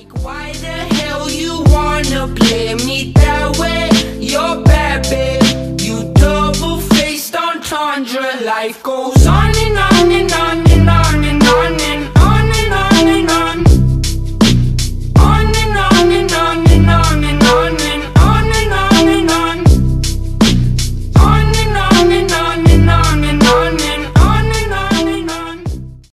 Like why the hell you wanna play me that way? You're bad, babe. You double-faced on tundra. Life goes on.